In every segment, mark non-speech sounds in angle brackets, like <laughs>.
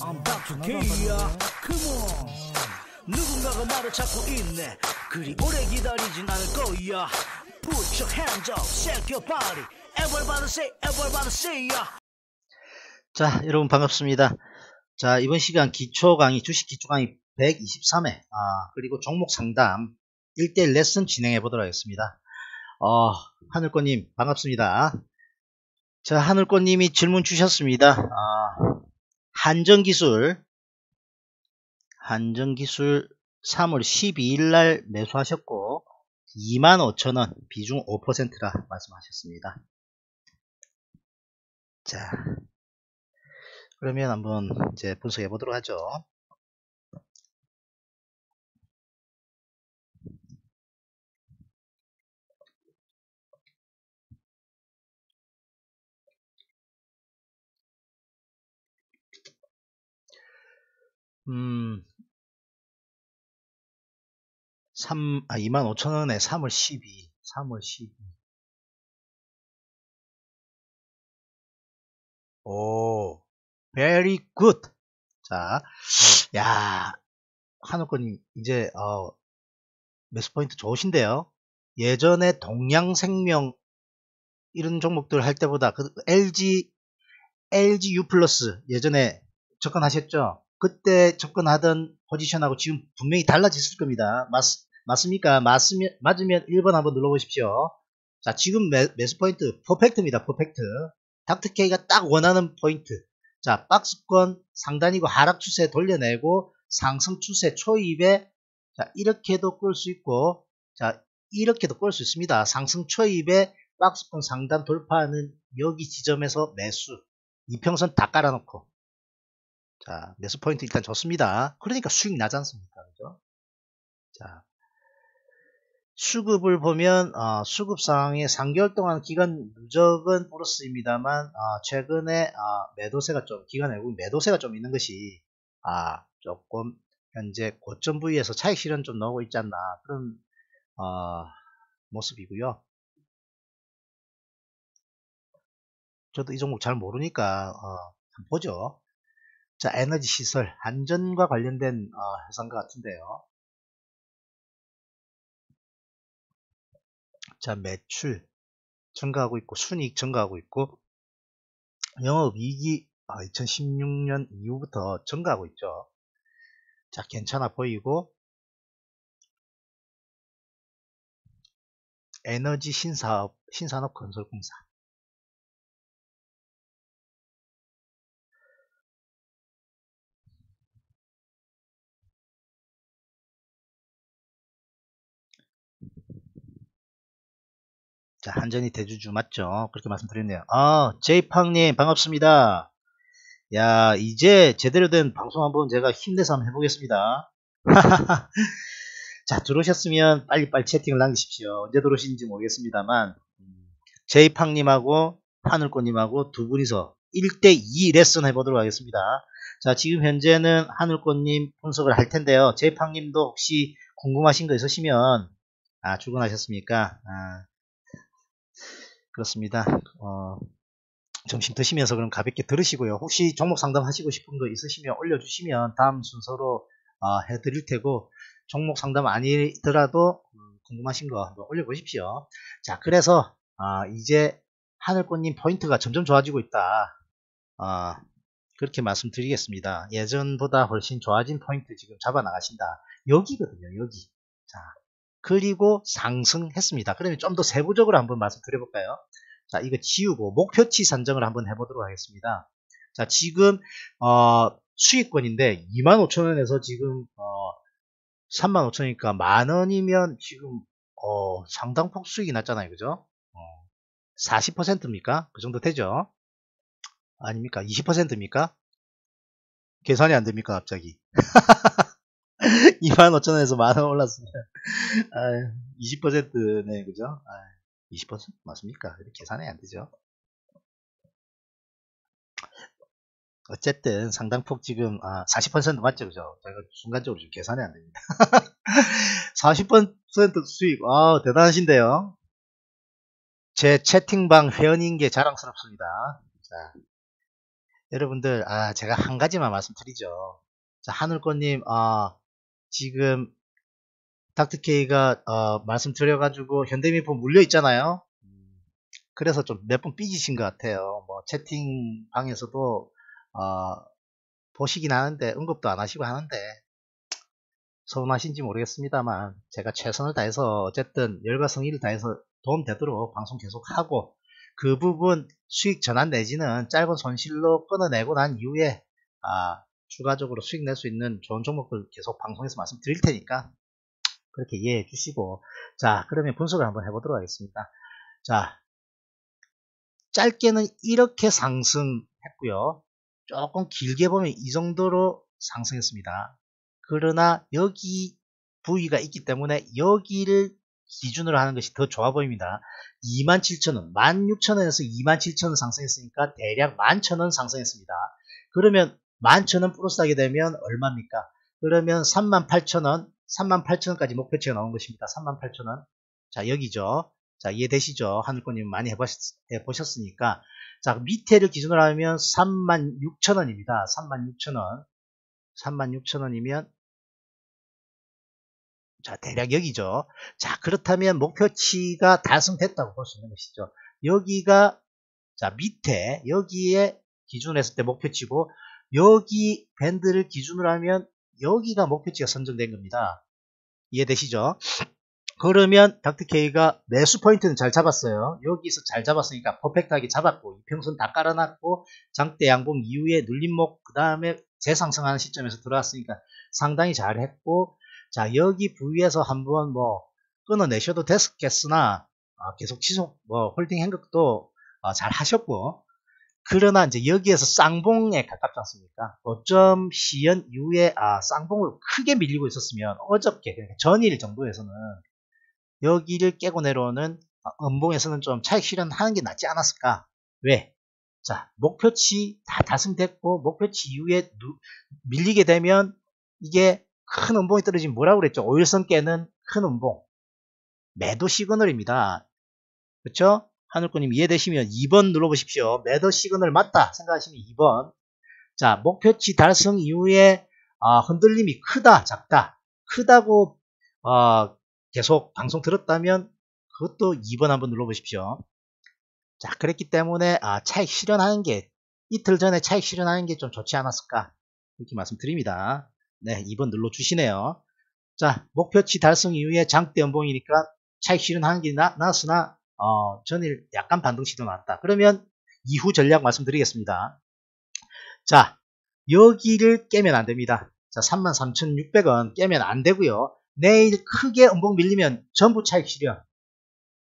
I'm Dr. K야 Come on 누군가가 나를 찾고 있네 그리 오래 기다리진 않을 거야 Put your hands up, shake your body Everybody say, everybody say ya 자, 여러분 반갑습니다. 자, 이번 시간 기초 강의, 주식 기초 강의 123회, 아, 그리고 종목 상담 1대1 레슨 진행해 보도록 하겠습니다. 어, 하늘꽃님 반갑습니다. 자, 하늘꽃님이 질문 주셨습니다. 아, 한정기술, 한정기술 3월 12일 날 매수하셨고, 25,000원, 비중 5%라 말씀하셨습니다. 자, 그러면 한번 이제 분석해 보도록 하죠. 음, 3, 아, 25,000원에 3월 12, 3월 12. 오, very good. 자, 야, 한우권님, 이제, 어, 매수 포인트 좋으신데요? 예전에 동양생명, 이런 종목들 할 때보다, 그, LG, LG U 플러스, 예전에 접근하셨죠? 그때 접근하던 포지션하고 지금 분명히 달라졌을 겁니다. 맞, 맞습니까? 맞으면, 맞으면 1번 한번 눌러보십시오. 자, 지금 매, 매수 포인트, 퍼펙트입니다. 퍼펙트. 닥터케이가 딱 원하는 포인트. 자, 박스권 상단이고 하락 추세 돌려내고 상승 추세 초입에 자, 이렇게도 끌 수 있고 자, 이렇게도 끌 수 있습니다. 상승 초입에 박스권 상단 돌파하는 여기 지점에서 매수. 이평선 다 깔아놓고 자, 매수 포인트 일단 좋습니다. 그러니까 수익 나지 않습니까? 그죠? 자, 수급을 보면 어, 수급 상황에 3개월 동안 기간 누적은 플러스입니다만 어, 최근에 어, 매도세가 좀 기간 내고 매도세가 좀 있는 것이 아 조금 현재 고점 부위에서 차익 실현 좀 나오고 있지 않나 그런 어, 모습이고요. 저도 이 종목 잘 모르니까 어, 보죠. 자 에너지 시설 안전과 관련된 어, 회사인 것 같은데요. 자, 매출 증가하고 있고, 순이익 증가하고 있고, 영업이익이 2016년 이후부터 증가하고 있죠. 자, 괜찮아 보이고, 에너지 신사업, 신산업 건설공사. 자, 한전이 대주주 맞죠? 그렇게 말씀드렸네요. 아, 제이팡님 반갑습니다. 야, 이제 제대로 된 방송 한번 제가 힘내서 한번 해보겠습니다. <laughs> 자, 들어오셨으면 빨리빨리 채팅을 남기십시오. 언제 들어오신지 모르겠습니다만, 제이팡님하고 하늘꽃님하고 두 분이서 1대2 레슨 해보도록 하겠습니다. 자, 지금 현재는 하늘꽃님 분석을 할 텐데요. 제이팡님도 혹시 궁금하신 거 있으시면, 아, 출근하셨습니까? 아, 그렇습니다. 어, 점심 드시면서 그럼 가볍게 들으시고요. 혹시 종목 상담 하시고 싶은 거 있으시면 올려주시면 다음 순서로 어, 해드릴 테고 종목 상담 아니더라도 음, 궁금하신 거 올려보십시오. 자, 그래서 어, 이제 하늘꽃님 포인트가 점점 좋아지고 있다. 어, 그렇게 말씀드리겠습니다. 예전보다 훨씬 좋아진 포인트 지금 잡아 나가신다. 여기거든요, 여기. 자, 그리고 상승했습니다. 그러면 좀 더 세부적으로 한번 말씀드려볼까요? 자, 이거 지우고 목표치 산정을 한번 해보도록 하겠습니다. 자, 지금 어, 수익권인데 25,000원에서 지금 어, 35,000원이니까 만 원이면 지금 어, 상당폭 수익이 났잖아요. 그죠? 어, 40%입니까? 그 정도 되죠? 아닙니까? 20%입니까? 계산이 안 됩니까? 갑자기. <laughs> <laughs> 25,000원에서 만원 올랐으면 아, 20%네 그죠? 아, 20% 맞습니까? 이렇게 계산이 안 되죠. 어쨌든 상당폭 지금 아, 40% 맞죠 그죠? 제가 순간적으로 지금 계산이 안 됩니다. <laughs> 40% 수익 아 대단하신데요. 제 채팅방 회원인 게 자랑스럽습니다. 자, 여러분들, 아, 제가 한 가지만 말씀드리죠. 자, 하늘꽃님, 아, 지금, 닥터케이가, 어, 말씀드려가지고, 현대미포 물려 있잖아요. 그래서 좀 몇 번 삐지신 것 같아요. 뭐, 채팅방에서도, 어, 보시긴 하는데, 언급도 안 하시고 하는데, 서운하신지 모르겠습니다만, 제가 최선을 다해서, 어쨌든, 열과 성의를 다해서 도움되도록 방송 계속하고, 그 부분 수익 전환 내지는 짧은 손실로 끊어내고 난 이후에 아, 추가적으로 수익 낼 수 있는 좋은 종목들 계속 방송에서 말씀드릴 테니까 그렇게 이해해 주시고 자 그러면 분석을 한번 해보도록 하겠습니다. 자 짧게는 이렇게 상승했고요. 조금 길게 보면 이 정도로 상승했습니다. 그러나 여기 부위가 있기 때문에 여기를 기준으로 하는 것이 더 좋아 보입니다. 27,000원, 16,000원에서 27,000원 상승했으니까 대략 11,000원 상승했습니다. 그러면 11,000원 플러스 하게 되면 얼마입니까? 그러면 38,000원, 38,000원까지 목표치가 나온 것입니다. 38,000원. 자, 여기죠. 자, 이해되시죠? 하늘권님 많이 해보셨, 으니까 자, 밑에를 기준으로 하면 36,000원입니다. 36,000원. 36,000원이면 자, 대략 여기죠. 자, 그렇다면 목표치가 달성됐다고 볼 수 있는 것이죠. 여기가, 자, 밑에, 여기에 기준으로 했을 때 목표치고, 여기 밴드를 기준으로 하면 여기가 목표치가 선정된 겁니다. 이해되시죠? 그러면 닥터케이가 매수 포인트는 잘 잡았어요. 여기서 잘 잡았으니까 퍼펙트하게 잡았고 이평선 다 깔아놨고 장대 양봉 이후에 눌림목 그 다음에 재상승하는 시점에서 들어왔으니까 상당히 잘했고 자, 여기 부위에서 한번 뭐 끊어내셔도 됐겠으나 어, 계속 지속 뭐 홀딩 행각도 어, 잘 하셨고 그러나 이제 여기에서 쌍봉에 가깝지 않습니까? 5점 시연 이후에 아, 쌍봉으로 크게 밀리고 있었으면 어저께 그러니까 전일 정도에서는 여기를 깨고 내려오는 어, 음봉에서는 좀 차익 실현하는 게 낫지 않았을까? 왜? 자, 목표치 다 달성됐고 목표치 이후에 누, 밀리게 되면 이게 큰 음봉이 떨어지면 뭐라고 그랬죠? 오일선 깨는 큰 음봉. 매도 시그널입니다. 그렇죠? 하늘꾼님 이해되시면 2번 눌러보십시오. 매도 시그널 맞다 생각하시면 2번. 자, 목표치 달성 이후에 어, 흔들림이 크다, 작다. 크다고 어, 계속 방송 들었다면 그것도 2번 한번 눌러보십시오. 자, 그랬기 때문에 아, 차익 실현하는 게 이틀 전에 차익 실현하는 게 좀 좋지 않았을까 이렇게 말씀드립니다. 네, 2번 눌러주시네요. 자, 목표치 달성 이후에 장대 연봉이니까 차익 실현하는 게 나, 나으나 어, 전일 약간 반등 시도 나왔다. 그러면 이후 전략 말씀드리겠습니다. 자, 여기를 깨면 안 됩니다. 자, 33,600원 깨면 안 되고요. 내일 크게 음봉 밀리면 전부 차익 실현.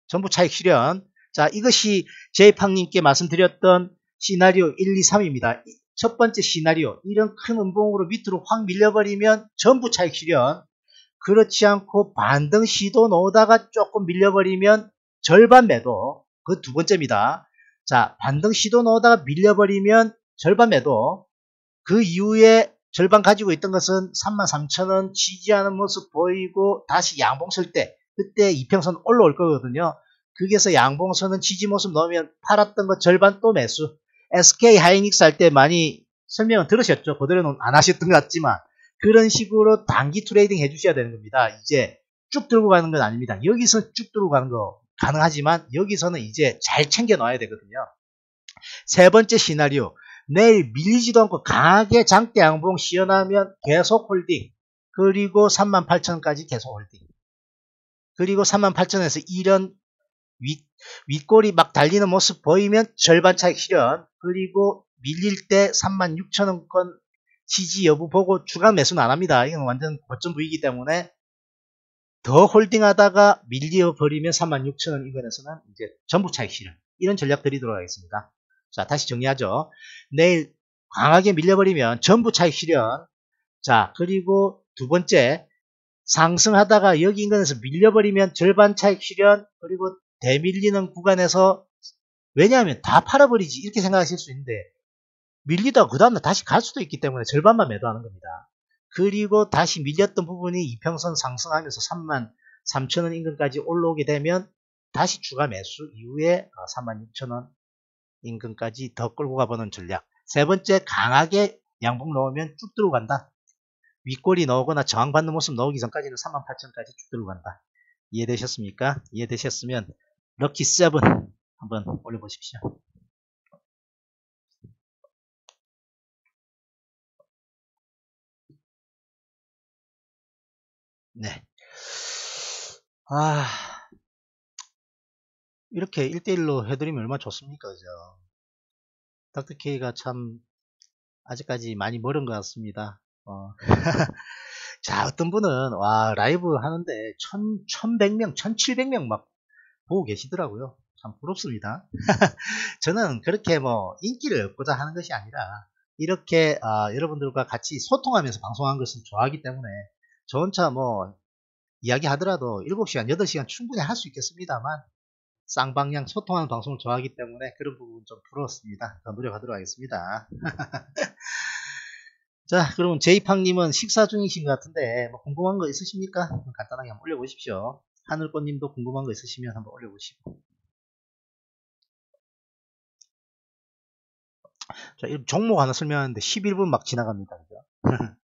전부 차익 실현. 자, 이것이 제이팡님께 말씀드렸던 시나리오 1, 2, 3입니다. 첫 번째 시나리오 이런 큰 음봉으로 밑으로 확 밀려버리면 전부 차익 실현 그렇지 않고 반등 시도 넣다가 조금 밀려버리면 절반 매도 그 두 번째입니다 자 반등 시도 넣다가 밀려버리면 절반 매도 그 이후에 절반 가지고 있던 것은 33,000원 지지하는 모습 보이고 다시 양봉 쓸 때 그때 이평선 올라올 거거든요 거기에서 양봉 서는 지지 모습 나오면 팔았던 것 절반 또 매수 SK 하이닉스 할 때 많이 설명을 들으셨죠? 그대로는 안 하셨던 것 같지만 그런 식으로 단기 trading 해주셔야 되는 겁니다. 이제 쭉 들고 가는 건 아닙니다. 여기서 쭉 들고 가는 거 가능하지만 여기서는 이제 잘 챙겨 놔야 되거든요. 세 번째 시나리오 내일 밀리지도 않고 강하게 장대 양봉 시현하면 계속 holding 그리고 38,000까지 계속 holding 그리고 38,000에서 이런 윗, 윗골이 막 달리는 모습 보이면 절반 차익 실현 그리고 밀릴 때 36,000원권 지지 여부 보고 주간 매수는 안 합니다. 이건 완전 고점 부위이기 때문에 더 홀딩하다가 밀려버리면 36,000원 이건에서는 이제 전부 차익 실현 이런 전략 드리도록 하겠습니다. 자 다시 정리하죠. 내일 강하게 밀려버리면 전부 차익 실현 자 그리고 두 번째 상승하다가 여기 인근에서 밀려버리면 절반 차익 실현 그리고 대밀리는 구간에서 왜냐하면 다 팔아버리지 이렇게 생각하실 수 있는데 밀리다 그 다음날 다시 갈 수도 있기 때문에 절반만 매도하는 겁니다. 그리고 다시 밀렸던 부분이 이평선 상승하면서 3만 3천원 인근까지 올라오게 되면 다시 추가 매수 이후에 3만 어, 6천원 인근까지 더 끌고 가보는 전략 세 번째 강하게 양봉 넣으면 쭉 들어간다. 윗골이 나오거나 저항받는 모습 나오기 전까지는 38,000까지 쭉 들어간다. 이해되셨습니까? 이해되셨으면 럭키 7 한번 올려보십시오. 네. 아, 이렇게 1대1로 해드리면 얼마나 좋습니까, 그죠? 닥터케이가 참, 아직까지 많이 멀은 것 같습니다. 어. <laughs> 자, 어떤 분은, 와, 라이브 하는데, 1 1100명, 1700명 막 보고 계시더라고요. 참 부럽습니다. <laughs> 저는 그렇게 뭐, 인기를 얻고자 하는 것이 아니라, 이렇게, 아, 여러분들과 같이 소통하면서 방송하는 것을 좋아하기 때문에, 저 혼자 뭐 이야기 하더라도 7시간, 8시간 충분히 할 수 있겠습니다만 쌍방향 소통하는 방송을 좋아하기 때문에 그런 부분 좀 부러웠습니다. 더 노력하도록 하겠습니다. <laughs> 자, 그러면 제이팡님은 식사 중이신 것 같은데 뭐 궁금한 거 있으십니까? 간단하게 한번 올려보십시오. 하늘꽃님도 궁금한 거 있으시면 한번 올려보시고. 자, 종목 하나 설명하는데 11분 막 지나갑니다. 그죠? <laughs>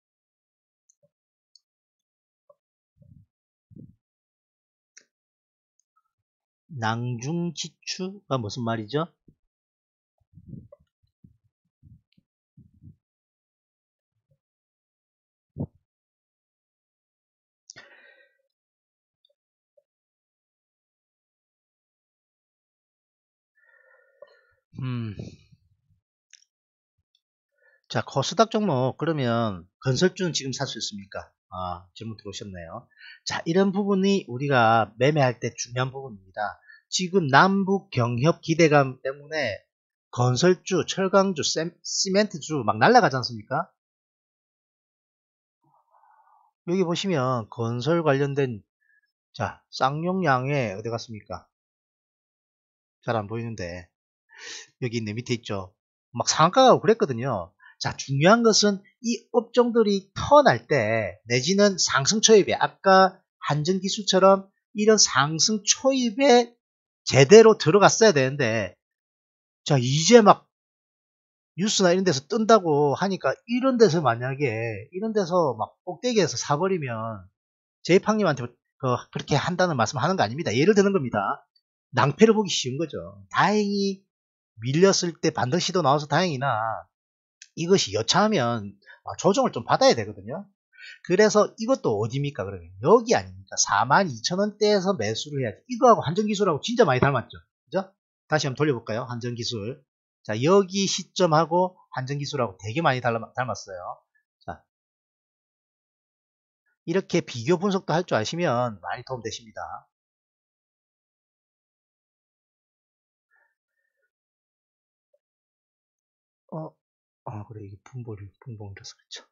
낭중지추가 무슨 말이죠? 음. 자, 코스닥 종목, 그러면 건설주는 지금 살 수 있습니까? 아, 질문 들어오셨네요. 자, 이런 부분이 우리가 매매할 때 중요한 부분입니다. 지금 남북 경협 기대감 때문에 건설주, 철강주, 시멘트주 막 날라가지 않습니까? 여기 보시면 건설 관련된 자 쌍용양에 어디 갔습니까? 잘 안 보이는데 여기 있네 밑에 있죠. 막 상한가가 그랬거든요. 자 중요한 것은 이 업종들이 턴할 때 내지는 상승 초입에 아까 한전 기술처럼 이런 상승 초입에 제대로 들어갔어야 되는데 자 이제 막 뉴스나 이런 데서 뜬다고 하니까 이런 데서 만약에 이런 데서 막 꼭대기에서 사버리면 제이팡님한테 그 그렇게 한다는 말씀 하는 거 아닙니다. 예를 드는 겁니다. 낭패를 보기 쉬운 거죠. 다행히 밀렸을 때 반등 시도 나와서 다행이나 이것이 여차하면 조정을 좀 받아야 되거든요. 그래서 이것도 어디입니까? 그러면 여기 아닙니까? 42,000원대에서 매수를 해야지. 이거하고 한전기술하고 진짜 많이 닮았죠? 그죠? 다시 한번 돌려볼까요? 한전기술. 자 여기 시점하고 한전기술하고 되게 많이 닮았어요. 자 이렇게 비교 분석도 할 줄 아시면 많이 도움 되십니다. 어, 아 그래. 이게 분봉을 분봉이라서 그렇죠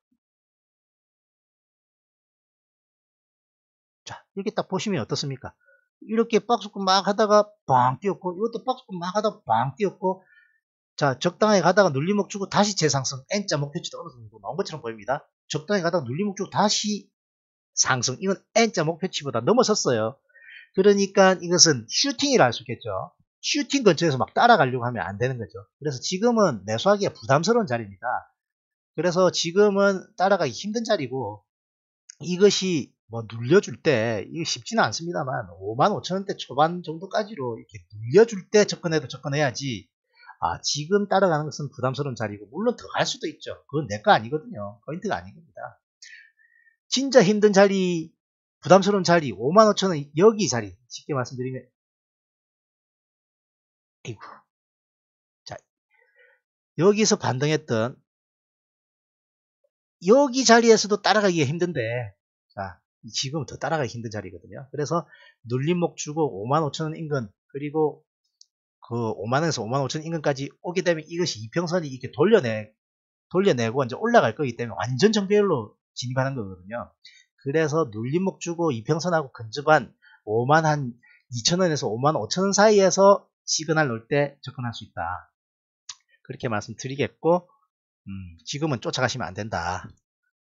이렇게 딱 보시면 어떻습니까? 이렇게 박스권 막 하다가 빵 뛰었고, 이것도 박스권 막 하다가 빵 뛰었고, 자, 적당하게 가다가 눌림목 주고 다시 재상승, N자 목표치도 어느 정도 나온 것처럼 보입니다. 적당히 가다가 눌림목 주고 다시 상승, 이건 N자 목표치보다 넘어섰어요. 그러니까 이것은 슈팅이라 할 수 있겠죠. 슈팅 근처에서 막 따라가려고 하면 안 되는 거죠. 그래서 지금은 매수하기가 부담스러운 자리입니다. 그래서 지금은 따라가기 힘든 자리고 이것이 뭐 눌려줄 때 이게 쉽지는 않습니다만 5만 5천 원대 초반 정도까지로 이렇게 눌려줄 때 접근해도 접근해야지 아 지금 따라가는 것은 부담스러운 자리고 물론 더 갈 수도 있죠. 그건 내 거 아니거든요. 포인트가 아닌 겁니다. 진짜 힘든 자리 부담스러운 자리 5만 5천 원 여기 자리 쉽게 말씀드리면. 에이구 자 여기서 반등했던 여기 자리에서도 따라가기가 힘든데 자 지금은 더 따라가기 힘든 자리거든요. 그래서 눌림목 주고 55,000원 인근 그리고 그 5만원에서 5만 5천 인근까지 오게 되면 이것이 이평선이 이렇게 돌려내 돌려내고 이제 올라갈 거기 때문에 완전 정배열로 진입하는 거거든요. 그래서 눌림목 주고 이평선하고 근접한 5만 한 2천원에서 5만 5천원 사이에서 시그널 놓을 때 접근할 수 있다. 그렇게 말씀드리겠고 음, 지금은 쫓아가시면 안 된다.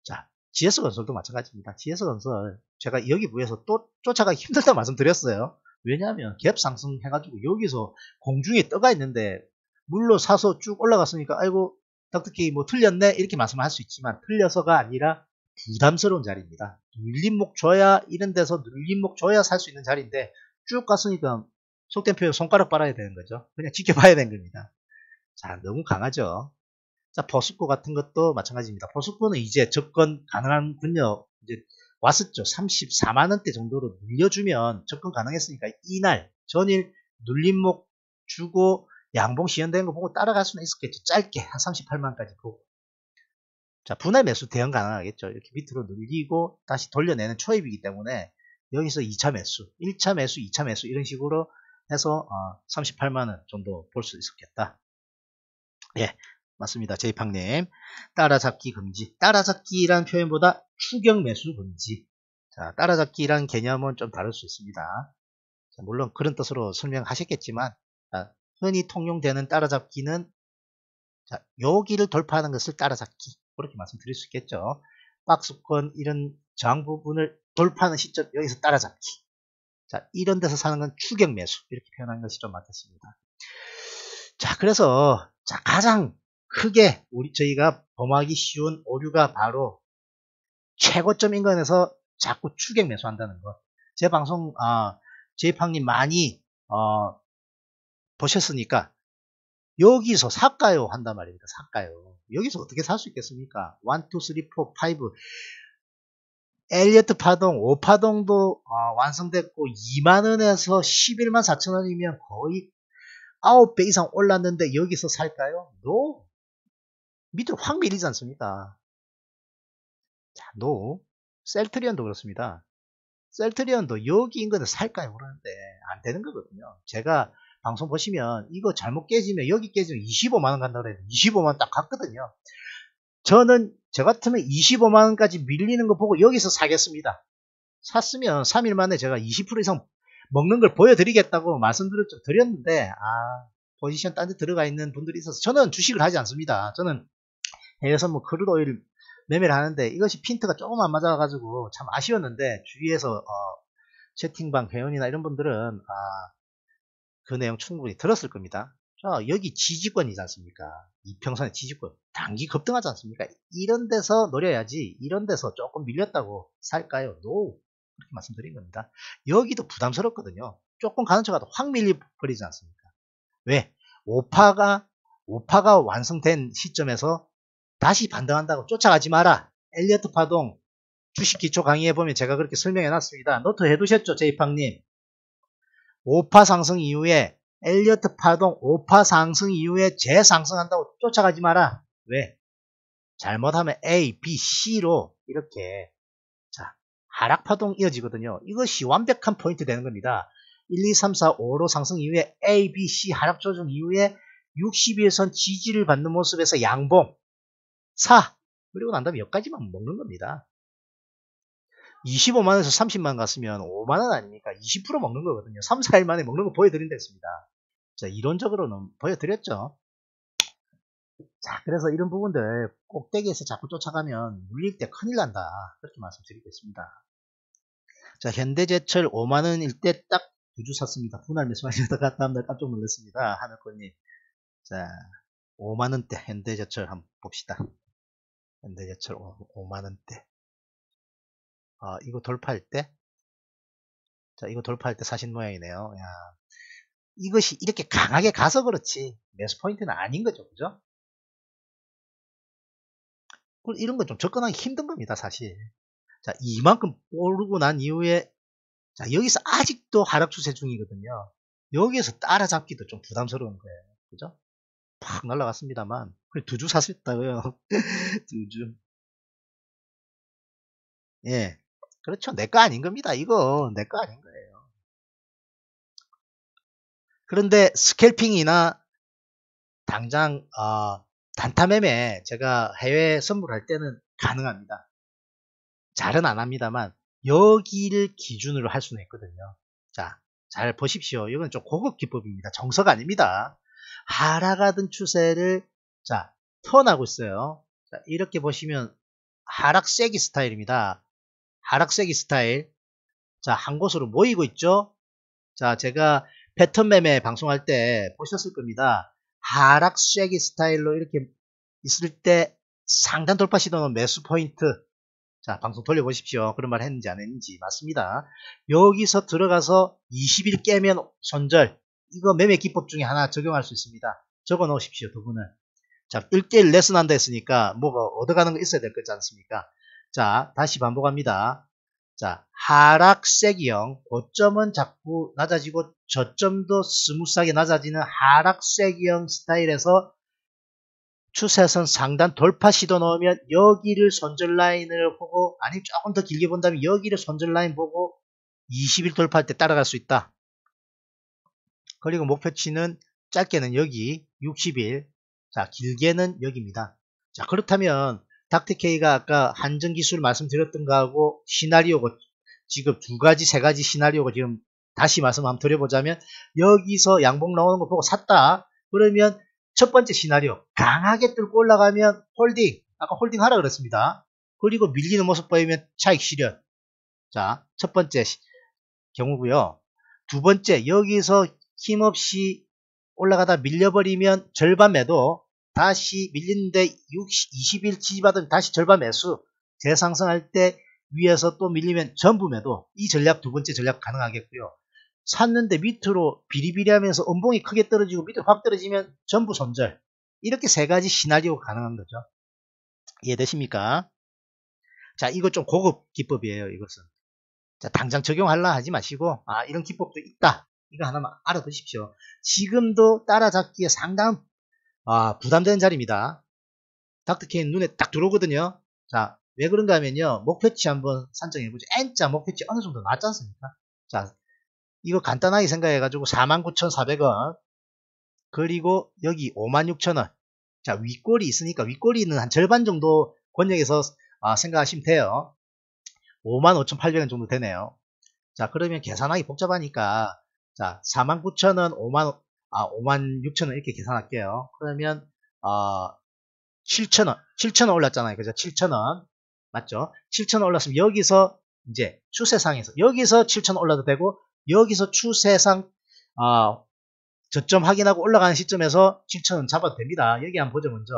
자, GS건설도 마찬가지입니다. GS건설 제가 여기 부에서 또 쫓아가기 힘들다 <laughs> 말씀드렸어요. 왜냐하면 갭 상승 해가지고 여기서 공중에 떠가 있는데 물로 사서 쭉 올라갔으니까 아이고 덕특히 뭐 틀렸네 이렇게 말씀할 수 있지만 틀려서가 아니라 부담스러운 자리입니다. 눌림목 줘야 이런 데서 눌림목 줘야 살 수 있는 자리인데 쭉 갔으니까 속된 표현 손가락 빨아야 되는 거죠. 그냥 지켜봐야 되는 겁니다. 자 너무 강하죠. 자 버스코 같은 것도 마찬가지입니다. 버스코는 이제 접근 가능한군요. 이제 왔었죠. 34만원대 정도로 늘려주면 접근 가능했으니까 이날 전일 눌림목 주고 양봉 시연된 거 보고 따라갈 수는 있었겠죠. 짧게 한 38만까지 보고. 자, 분할 매수 대응 가능하겠죠. 이렇게 밑으로 늘리고 다시 돌려내는 초입이기 때문에 여기서 2차 매수, 1차 매수, 2차 매수 이런 식으로 해서 어, 38만원 정도 볼 수 있었겠다. 예, 맞습니다. 제이팡님. 따라잡기 금지. 따라잡기란 표현보다 추격 매수 금지. 자, 따라잡기란 개념은 좀 다를 수 있습니다. 자, 물론 그런 뜻으로 설명하셨겠지만 자, 흔히 통용되는 따라잡기는 자, 여기를 돌파하는 것을 따라잡기 그렇게 말씀드릴 수 있겠죠. 박스권 이런 저항 부분을 돌파하는 시점 여기서 따라잡기 자 이런 데서 사는 건 추격 매수 이렇게 표현하는 것이 좀 맞겠습니다. 자 그래서 자 가장 크게 우리 저희가 범하기 쉬운 오류가 바로 최고점 인근에서 자꾸 추격 매수한다는 것. 제 방송 아 제이팡님 많이 어, 보셨으니까 여기서 살까요? 한단 말입니다. 살까요? 여기서 어떻게 살 수 있겠습니까? 1, 2, 3, 4, 5 엘리어트 파동, 5파동도 어, 완성됐고 2만원에서 11만 4천원이면 거의 9배 이상 올랐는데 여기서 살까요? 노. 밑으로 확 밀리지 않습니까? 자, 노. 셀트리온도 그렇습니다. 셀트리온도 여기 인근에 살까요? 그러는데 안 되는 거거든요. 제가 방송 보시면 이거 잘못 깨지면 여기 깨지면 25만원 간다고 해요. 25만원 딱 갔거든요. 저는 저 같으면 25만원까지 밀리는 거 보고 여기서 사겠습니다. 샀으면 3일 만에 제가 20% 이상 먹는 걸 보여드리겠다고 말씀드렸죠. 드렸는데 아 포지션 딴 데 들어가 있는 분들이 있어서 저는 주식을 하지 않습니다. 저는 해외에서 뭐 crude oil 매매를 하는데 이것이 핀트가 조금 안 맞아가지고 참 아쉬웠는데 주위에서 어, 채팅방 회원이나 이런 분들은 아, 그 내용 충분히 들었을 겁니다. 자, 여기 지지권이지 않습니까? 이평선의 지지권. 단기 급등하지 않습니까? 이런 데서 노려야지. 이런 데서 조금 밀렸다고 살까요? No. 그렇게 말씀드린 겁니다. 여기도 부담스럽거든요. 조금 가는 척하도 확 밀려버리지 않습니까? 왜? 5파가, 5파가 완성된 시점에서 다시 반등한다고 쫓아가지 마라. 엘리어트 파동 주식 기초 강의에 보면 제가 그렇게 설명해 놨습니다. 노트 해 두셨죠, 제이팡님? 5파 상승 이후에 엘리어트 파동 5파 상승 이후에 재상승한다고 쫓아가지 마라. 왜? 잘못하면 A, B, C로 이렇게 자 하락 파동 이어지거든요. 이것이 완벽한 포인트 되는 겁니다. 1, 2, 3, 4, 5로 상승 이후에 A, B, C 하락 조정 이후에 60일선 지지를 받는 모습에서 양봉 4 그리고 난 다음에 여기까지만 먹는 겁니다. 25만원에서 30만원 갔으면 5만원 아닙니까? 20% 먹는 거거든요. 3, 4일 만에 먹는 거 보여드린 다 했습니다. 자, 이론적으로는 보여드렸죠. 자, 그래서 이런 부분들 꼭대기에서 자꾸 쫓아가면 물릴 때 큰일 난다. 그렇게 말씀드리겠습니다. 자, 현대제철 5만원일 때 딱 두 주 샀습니다. 분할 매수하시다가 다음날 깜짝 놀랐습니다. 하늘권님. 자, 5만원대 현대제철 한번 봅시다. 현대제철 5만원대. 어, 이거 돌파할 때, 자, 이거 돌파할 때 사신 모양이네요. 야, 이것이 이렇게 강하게 가서 그렇지, 매수 포인트는 아닌 거죠. 그죠? 이런 건 좀 접근하기 힘든 겁니다, 사실. 자, 이만큼 오르고 난 이후에, 자, 여기서 아직도 하락 추세 중이거든요. 여기에서 따라잡기도 좀 부담스러운 거예요. 그죠? 팍 날라갔습니다만, 두 주 샀었다고요. <laughs> 두 주. 예. 그렇죠. 내 거 아닌 겁니다. 이거 내 거 아닌 거예요. 그런데 스캘핑이나 당장 어, 단타 매매 제가 해외 선물할 때는 가능합니다. 잘은 안 합니다만 여기를 기준으로 할 수는 있거든요. 자, 잘 보십시오. 이건 좀 고급 기법입니다. 정석 아닙니다. 하락하던 추세를 자 턴하고 있어요. 자, 이렇게 보시면 하락 세기 스타일입니다. 하락세기 스타일. 자 한 곳으로 모이고 있죠. 자 제가 패턴 매매 방송할 때 보셨을 겁니다. 하락세기 스타일로 이렇게 있을 때 상단 돌파 시도는 매수 포인트. 자 방송 돌려보십시오. 그런 말 했는지 안 했는지 맞습니다. 여기서 들어가서 20일 깨면 손절 이거 매매 기법 중에 하나 적용할 수 있습니다. 적어 놓으십시오 두 분은 자 1대1 레슨 한다 했으니까 뭐가 얻어가는 거 있어야 될 거지 않습니까? 자 다시 반복합니다. 자 하락 쐐기형 고점은 자꾸 낮아지고 저점도 smooth하게 낮아지는 하락 쐐기형 스타일에서 추세선 상단 돌파 시도 나오면 여기를 손절 라인을 보고 아니 조금 더 길게 본다면 여기를 손절 라인 보고 20일 돌파할 때 따라갈 수 있다. 그리고 목표치는 짧게는 여기 60일. 자 길게는 여기입니다. 자 그렇다면 닥터케이가 아까 한전기술 말씀드렸던 거하고 시나리오고 지금 두 가지 세 가지 시나리오가 지금 다시 말씀 한번 드려보자면 여기서 양봉 나오는 거 보고 샀다. 그러면 첫 번째 시나리오 강하게 뚫고 올라가면 holding. 아까 holding 하라 그랬습니다. 그리고 밀리는 모습 보이면 차익 실현. 자 첫 번째 경우고요. 두 번째 여기서 힘없이 올라가다 밀려버리면 절반 매도 다시 60, 20일 지지받으면 다시 절반 매수 재상승할 때 위에서 또 밀리면 전부 매도 이 전략 두 번째 전략 가능하겠고요 샀는데 밑으로 비리비리하면서 음봉이 크게 떨어지고 밑으로 확 떨어지면 전부 손절. 이렇게 세 가지 시나리오가 가능한 거죠. 이해되십니까? 자, 이거 좀 고급 기법이에요, 이것은. 자, 당장 적용할라 하지 마시고, 아, 이런 기법도 있다. 이거 하나만 알아두십시오. 지금도 따라잡기에 상당한, 아, 부담되는 자리입니다. 닥터케인 눈에 딱 들어오거든요. 자, 왜 그런가 하면요. 목표치 한번 산정해보죠. N자 목표치 어느 정도 낮지 않습니까? 자, 이거 간단하게 생각해가지고 49,400원 그리고 여기 56,000원 자 윗골이 있으니까 윗골이는 한 절반 정도 권역에서 아, 생각하시면 돼요 55,800원 정도 되네요 자 그러면 계산하기 복잡하니까 자 49,000원 5만 아 56,000원 이렇게 계산할게요 그러면 어, 7,000원 7,000원 올랐잖아요 그죠 7,000원 맞죠 7,000원 올랐으면 여기서 이제 추세상에서 여기서 7,000원 올라도 되고 여기서 추세상 어, 저점 확인하고 올라가는 시점에서 7천원 잡아도 됩니다. 여기 한번 보죠 먼저.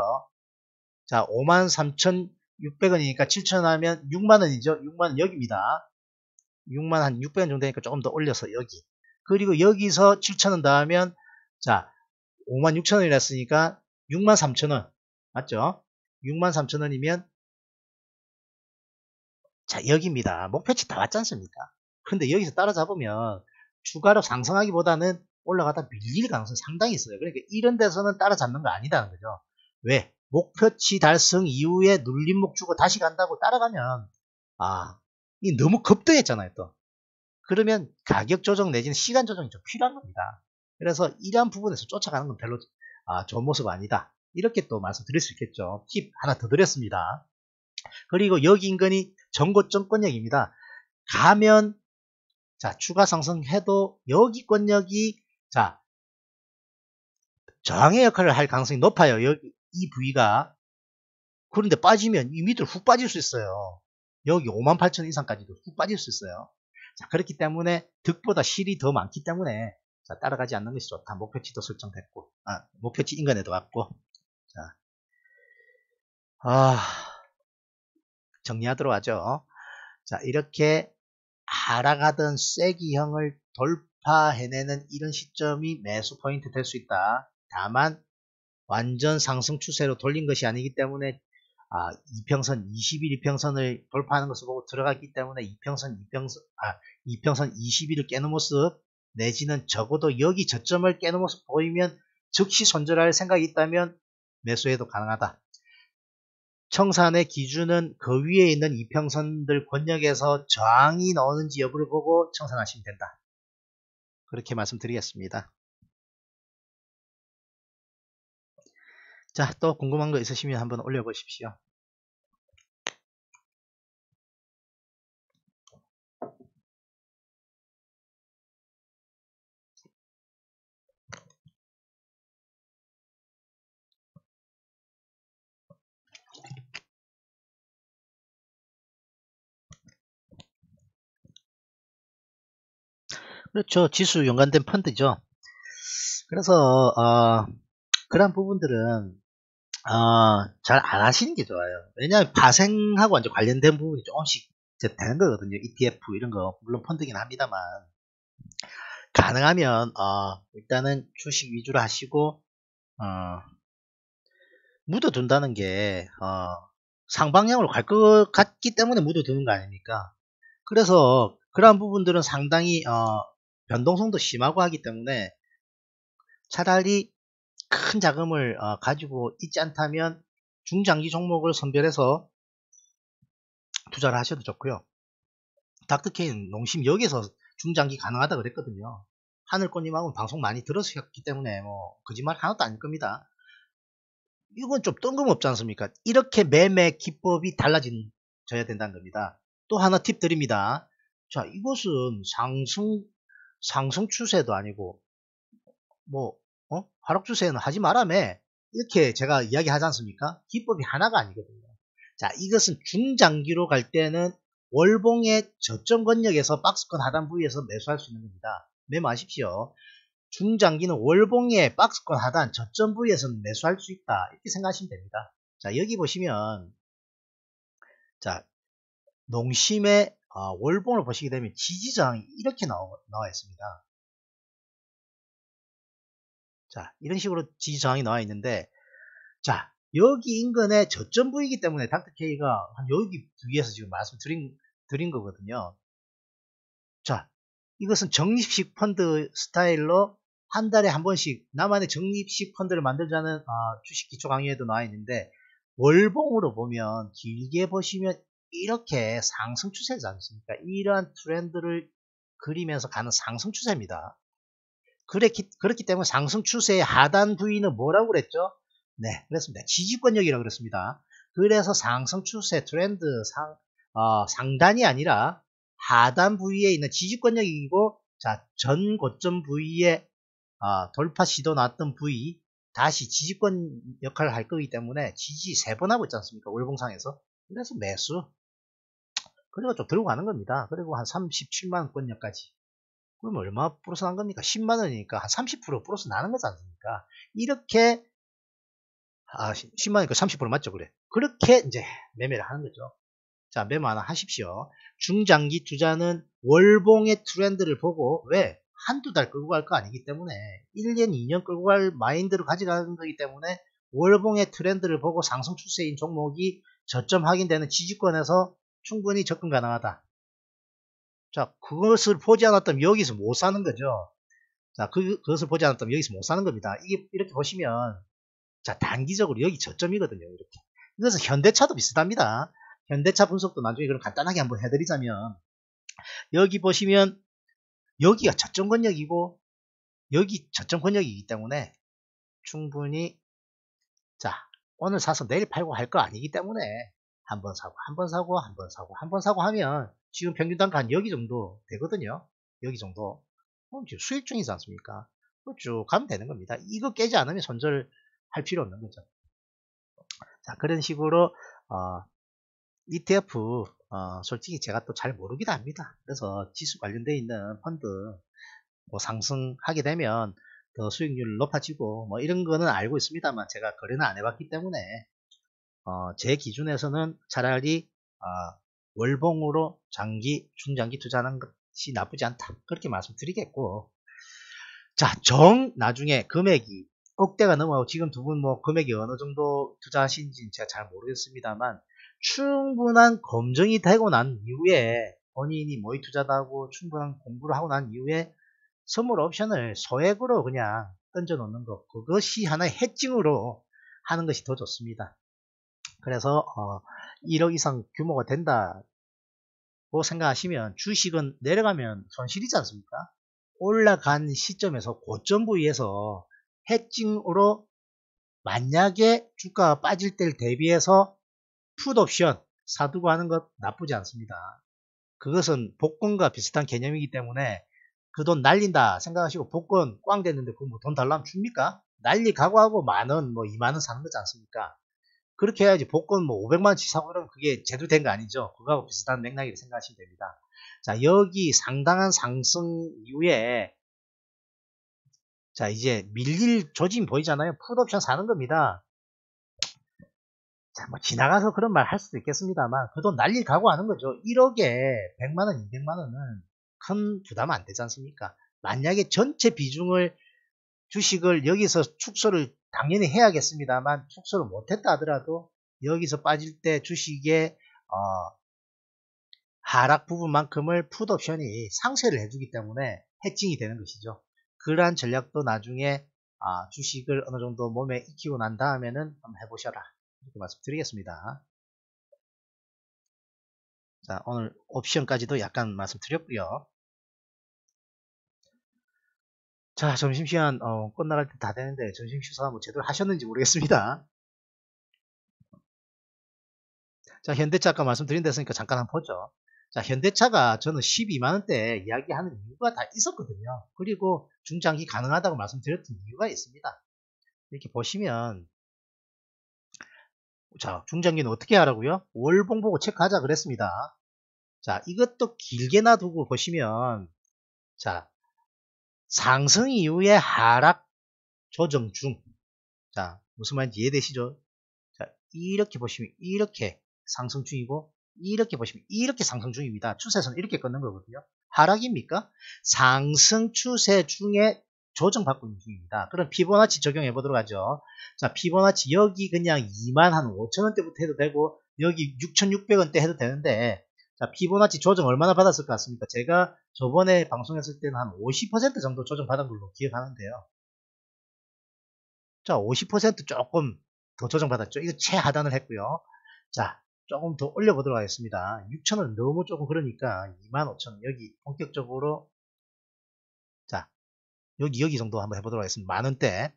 자 53,600원이니까 7천원 하면 6만원이죠. 6만원 여기입니다. 6만 한 600원 정도 되니까 조금 더 올려서 여기. 그리고 여기서 7천원 더하면 자 5만 6천원이라 했으니까 6만 3천원 맞죠? 6만 3천원이면 자 여기입니다. 목표치 다 왔지 않습니까? 근데 여기서 따라잡으면 추가로 상승하기보다는 올라가다 밀릴 가능성이 상당히 있어요. 그러니까 이런 데서는 따라잡는 거 아니다는 거죠. 왜? 목표치 달성 이후에 눌림목 주고 다시 간다고 따라가면 아, 이 너무 급등했잖아요, 또. 그러면 가격 조정 내지는 시간 조정이 좀 필요한 겁니다. 그래서 이러한 부분에서 쫓아가는 건 별로 아, 좋은 모습 아니다. 이렇게 또 말씀드릴 수 있겠죠. 팁 하나 더 드렸습니다. 그리고 여기 인근이 전고점권역입니다. 가면 자, 추가 상승해도 여기 권역이 자, 저항의 역할을 할 가능성이 높아요. 여기 이 부위가 그런데 빠지면 이 밑으로 훅 빠질 수 있어요. 여기 5만 8천 이상까지도 훅 빠질 수 있어요. 자, 그렇기 때문에 득보다 실이 더 많기 때문에 자, 따라가지 않는 것이 좋다. 목표치도 설정됐고, 아, 목표치 인간에도 왔고, 자, 아, 정리하도록 하죠. 자, 이렇게 하락하던 쐐기형을 돌파해내는 이런 시점이 매수 포인트 될 수 있다. 다만 완전 상승 추세로 돌린 것이 아니기 때문에 아, 이평선 21 이평선을 돌파하는 것을 보고 들어갔기 때문에 이평선 이평선 아, 이평선 21을 깨는 모습 내지는 적어도 여기 저점을 깨는 모습 보이면 즉시 손절할 생각이 있다면 매수해도 가능하다. 청산의 기준은 그 위에 있는 이평선들 권역에서 저항이 나오는지 여부를 보고 청산하시면 된다. 그렇게 말씀드리겠습니다. 자, 또 궁금한 거 있으시면 한번 올려보십시오. 그렇죠. 지수 연관된 펀드죠. 그래서 어, 그런 부분들은 어, 잘 안 하시는 게 좋아요. 왜냐하면 파생하고 이제 관련된 부분이 조금씩 되는 거거든요. ETF 이런 거 물론 펀드긴 합니다만 가능하면 어, 일단은 주식 위주로 하시고 어, 묻어둔다는 게 어, 상방향으로 갈 것 같기 때문에 묻어두는 거 아닙니까? 그래서 그러한 부분들은 상당히 어, 변동성도 심하고 하기 때문에 차라리 큰 자금을 어, 가지고 있지 않다면 중장기 종목을 선별해서 투자를 하셔도 좋고요. 닥터케인 농심 여기서 중장기 가능하다 그랬거든요. 하늘꽃님하고는 방송 많이 들으셨기 때문에 뭐 거짓말 하나도 아닐 겁니다. 이건 좀 뜬금없지 않습니까? 이렇게 매매 기법이 달라져야 된다는 겁니다. 또 하나 팁 드립니다. 자, 이것은 상승, 상승 추세도 아니고, 뭐, 어? 추세는 하지 말아매. 이렇게 제가 이야기하지 않습니까? 기법이 하나가 아니거든요. 자, 이것은 중장기로 갈 때는 월봉의 저점 권역에서 박스권 하단 부위에서 매수할 수 있는 겁니다. 메모하십시오. 중장기는 월봉의 박스권 하단 저점 부위에서는 매수할 수 있다. 이렇게 생각하시면 됩니다. 자, 여기 보시면 자, 농심의 어, 월봉을 보시게 되면 지지저항이 이렇게 나와, 나와 있습니다. 자, 이런 식으로 지지저항이 나와 있는데 자, 여기 인근의 저점 부위이기 때문에 닥터케이가 한 여기 부위에서 지금 말씀드린 드린 거거든요. 자, 이것은 적립식 펀드 스타일로 한 달에 한 번씩 나만의 적립식 펀드를 만들자는 어, 주식 기초 강의에도 나와 있는데 월봉으로 보면 길게 보시면 이렇게 상승 추세지 않습니까? 이러한 트렌드를 그리면서 가는 상승 추세입니다. 그렇기, 그렇기 때문에 상승 추세의 하단 부위는 뭐라고 그랬죠? 네, 그렇습니다. 지지권역이라고 그랬습니다. 그래서 상승 추세 트렌드 상, 어, 상단이 아니라 하단 부위에 있는 지지권역이고 자, 전 고점 부위에 어, 돌파 시도 났던 부위 다시 지지권 역할을 할 거기 때문에 지지 세 번 하고 있지 않습니까? 월봉상에서. 그래서 매수. 그리고 좀 들고 가는 겁니다. 그리고 한 37만원권역까지. 그러면 얼마 플러스 난 겁니까? 10만 원이니까 한 30% 플러스 나는 거지 않습니까? 이렇게 아, 10만 원이니까 30% 맞죠? 그래. 그렇게 이제 매매를 하는 거죠. 자, 매매 하나 하십시오. 중장기 투자는 월봉의 트렌드를 보고 왜? 한두 달 끌고 갈 거 아니기 때문에 1년, 2년 끌고 갈 마인드를 가져가는 거기 때문에 월봉의 트렌드를 보고 상승 추세인 종목이 저점 확인되는 지지권에서 충분히 접근 가능하다. 자, 그것을 보지 않았다면 여기서 못 사는 거죠. 자, 그, 그것을 보지 않았다면 여기서 못 사는 겁니다. 이게 이렇게 보시면 자, 단기적으로 여기 저점이거든요. 이렇게. 이것은 현대차도 비슷합니다. 현대차 분석도 나중에 그럼 간단하게 한번 해드리자면 여기 보시면 여기가 저점 권역이고 여기 저점 권역이기 때문에 충분히 자 오늘 사서 내일 팔고 할 거 아니기 때문에 한 번 사고 한 번 사고 한 번 사고 한 번 사고 하면 지금 평균 단가 한 여기 정도 되거든요. 여기 정도. 어, 지금 수익 중이지 않습니까? 쭉 가면 되는 겁니다. 이거 깨지 않으면 손절할 필요 없는 거죠. 자 그런 식으로 어, ETF 어, 솔직히 제가 또 잘 모르긴 합니다. 그래서 지수 관련되어 있는 펀드 뭐 상승하게 되면 더 수익률 높아지고 뭐 이런 거는 알고 있습니다만 제가 거래는 안 해봤기 때문에 어, 제 기준에서는 차라리 어, 월봉으로 장기, 중장기 투자하는 것이 나쁘지 않다. 그렇게 말씀드리겠고 자, 정 나중에 금액이 꼭대가 넘어가고 지금 두 분 뭐 금액이 어느 정도 투자하신지 제가 잘 모르겠습니다만 충분한 검증이 되고 난 이후에 본인이 모의 투자도 하고 충분한 공부를 하고 난 이후에 선물 옵션을 소액으로 그냥 던져 놓는 것 그것이 하나의 해칭으로 하는 것이 더 좋습니다. 그래서 어, 1억 이상 규모가 된다고 생각하시면 주식은 내려가면 손실이지 않습니까? 올라간 시점에서 고점 부위에서 해칭으로 만약에 주가가 빠질 때를 대비해서 풋옵션 사두고 하는 것 나쁘지 않습니다. 그것은 복권과 비슷한 개념이기 때문에 그 돈 날린다 생각하시고 복권 꽝 됐는데 그뭐돈 달라면 줍니까? 날리 각오하고 만원 뭐 2만원 사는 거지 않습니까? 그렇게 해야지 복권 뭐 500만원치 사고 그러면 그게 제대로 된 거 아니죠? 그거하고 비슷한 맥락이라고 생각하시면 됩니다. 자 여기 상당한 상승 이후에 자 이제 밀릴 조짐 보이잖아요. 풋옵션 사는 겁니다. 자, 뭐 지나가서 그런 말 할 수도 있겠습니다만 그 돈 날릴 각오하는 거죠. 1억에 100만원, 200만원은 큰 부담 안 되지 않습니까? 만약에 전체 비중을 주식을 여기서 축소를 당연히 해야겠습니다만 축소를 못했다 하더라도 여기서 빠질 때 주식의 어, 하락 부분만큼을 풋옵션이 상쇄를 해주기 때문에 해칭이 되는 것이죠. 그러한 전략도 나중에 아, 주식을 어느 정도 몸에 익히고 난 다음에는 한번 해보셔라. 이렇게 말씀드리겠습니다. 자, 오늘 옵션까지도 약간 말씀드렸고요. 자, 점심시간 어, 끝나갈 때 다 되는데 점심 식사 뭐 제대로 하셨는지 모르겠습니다. 자, 현대차 아까 말씀드린 데서니까 잠깐 한번 보죠. 자, 현대차가 저는 12만원대 이야기하는 이유가 다 있었거든요. 그리고 중장기 가능하다고 말씀드렸던 이유가 있습니다. 이렇게 보시면 자, 중장기는 어떻게 하라고요? 월봉 보고 체크하자 그랬습니다. 자, 이것도 길게 놔두고 보시면 자, 상승 이후에 하락 조정 중. 자, 무슨 말인지 이해되시죠? 자, 이렇게 보시면 이렇게 상승 중이고 이렇게 보시면 이렇게 상승 중입니다. 추세선 이렇게 끊는 거거든요. 하락입니까? 상승 추세 중에 조정받고 있는 중입니다. 그럼 피보나치 적용해 보도록 하죠. 자, 피보나치 여기 그냥 2만 한 5천원대부터 해도 되고 여기 6,600원대 해도 되는데 자, 피보나치 조정 얼마나 받았을 것 같습니까? 제가 저번에 방송했을 때는 한 50% 정도 조정 받은 걸로 기억하는데요. 자, 50% 조금 더 조정 받았죠. 이거 최하단을 했고요. 자, 조금 더 올려보도록 하겠습니다. 6천원 너무 조금 그러니까 25,000원 여기 본격적으로 자 여기 여기 정도 한번 해보도록 하겠습니다. 만원대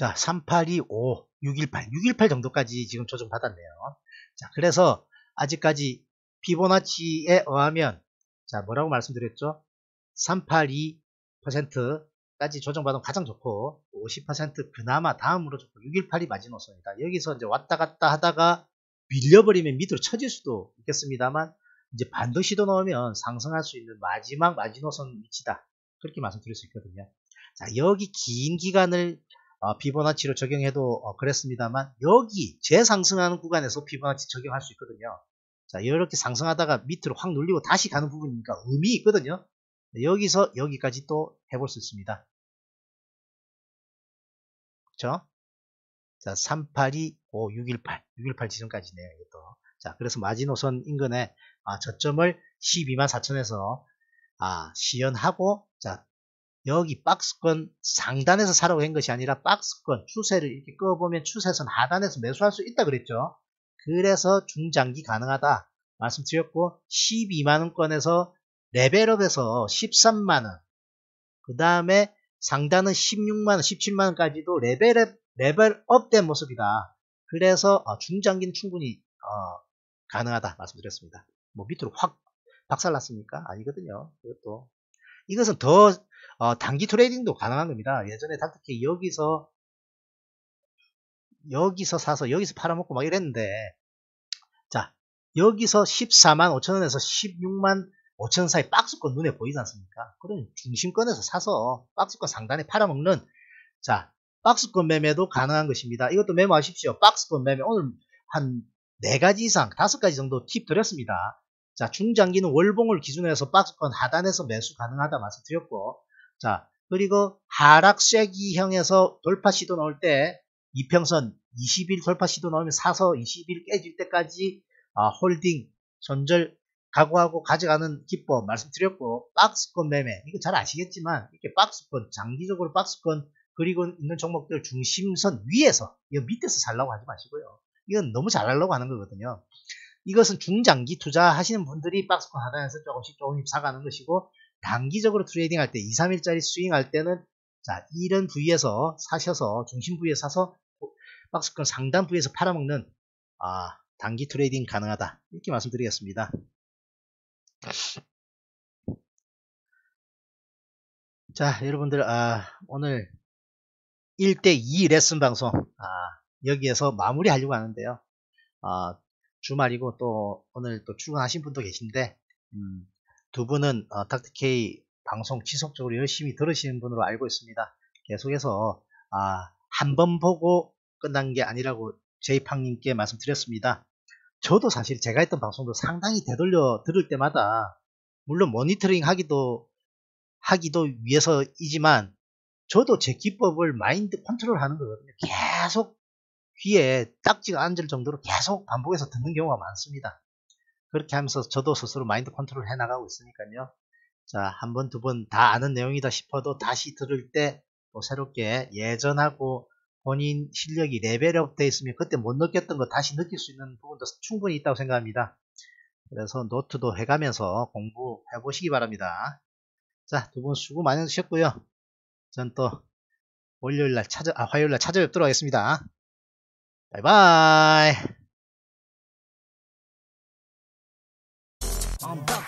자, 3825, 618, 618 정도까지 지금 조정 받았네요. 자, 그래서 아직까지 피보나치에 의하면 자, 뭐라고 말씀드렸죠? 382% 까지 조정받으면 가장 좋고 50% 그나마 다음으로 좋고 618이 마지노선이다. 여기서 이제 왔다 갔다 하다가 밀려버리면 밑으로 쳐질 수도 있겠습니다만 이제 반등 시도 넣으면 상승할 수 있는 마지막 마지노선 위치다. 그렇게 말씀드릴 수 있거든요. 자 여기 긴 기간을 어, 피보나치로 적용해도 어, 그랬습니다만 여기 재상승하는 구간에서 피보나치 적용할 수 있거든요. 자 이렇게 상승하다가 밑으로 확 눌리고 다시 가는 부분이니까 의미 있거든요. 여기서 여기까지 또 해볼 수 있습니다. 그쵸? 자, 382, 5, 618, 618 지점까지네요, 이것도. 자, 그래서 마지노선 인근에 아, 저점을 12만 4천에서 아, 시연하고, 자, 여기 박스권 상단에서 사라고 한 것이 아니라 박스권 추세를 이렇게 그어보면 추세선 하단에서 매수할 수 있다 그랬죠. 그래서 중장기 가능하다 말씀드렸고 12만원권에서 level up에서 13만원 그 다음에 상단은 16만원, 17만원까지도 level up, level up 된 모습이다. 그래서 어, 중장기는 충분히 어, 가능하다 말씀드렸습니다. 뭐 밑으로 확 박살났습니까? 아니거든요. 이것도 이것은 더 어, 단기 트레이딩도 가능한 겁니다. 예전에 닥터케 여기서 여기서 사서 여기서 팔아먹고 막 이랬는데 자 여기서 14만 5천원에서 16만 5천 사이 박스권 눈에 보이지 않습니까? 그럼 중심권에서 사서 박스권 상단에 팔아먹는 자 박스권 매매도 가능한 것입니다. 이것도 메모하십시오. 박스권 매매 오늘 한 4가지 이상 5가지 정도 팁 드렸습니다. 자 중장기는 월봉을 기준으로 해서 박스권 하단에서 매수 가능하다 말씀드렸고 자 그리고 하락 쐐기형에서 돌파 시도 나올 때 이평선 20일 돌파 시도 나오면 사서 20일 깨질 때까지 아, holding 손절 각오하고 가져가는 기법 말씀드렸고 박스권 매매. 이거 잘 아시겠지만 이렇게 박스권 장기적으로 박스권 그리고 있는 종목들 중심선 위에서 이거 밑에서 살라고 하지 마시고요. 이건 너무 잘하려고 하는 거거든요. 이것은 중장기 투자하시는 분들이 박스권 하단에서 조금씩 조금씩 사가는 것이고 단기적으로 trading 할 때 2, 3일짜리 스윙 할 때는 자 이런 부위에서 사셔서 중심 부위에 사서 박스권 상단 부위에서 팔아먹는 아 단기 trading 가능하다 이렇게 말씀드리겠습니다 자, 여러분들, 아, 오늘 1대2 레슨 방송, 아, 여기에서 마무리 하려고 하는데요. 아, 주말이고 또 오늘 또 출근하신 분도 계신데, 음, 두 분은 어, 닥터케이 방송 지속적으로 열심히 들으시는 분으로 알고 있습니다. 계속해서 아, 한 번 보고 끝난 게 아니라고 제이팡님께 말씀드렸습니다. 저도 사실 제가 했던 방송도 상당히 되돌려 들을 때마다 물론 모니터링 하기도 하기도 위해서이지만 저도 제 기법을 마인드 컨트롤 하는 거거든요. 계속 귀에 딱지가 앉을 정도로 계속 반복해서 듣는 경우가 많습니다. 그렇게 하면서 저도 스스로 마인드 컨트롤 해 나가고 있으니까요. 자, 한 번, 두 번 다 아는 내용이다 싶어도 다시 들을 때 또 새롭게 예전하고 본인 실력이 level up 돼 있으면 그때 못 느꼈던 거 다시 느낄 수 있는 부분도 충분히 있다고 생각합니다. 그래서 노트도 해가면서 공부해 보시기 바랍니다. 자, 두 분 수고 많이 해주셨고요. 전 또 월요일날 찾아, 아, 화요일날 찾아뵙도록 하겠습니다. 바이바이.